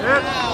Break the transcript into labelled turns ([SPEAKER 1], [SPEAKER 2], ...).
[SPEAKER 1] Yep.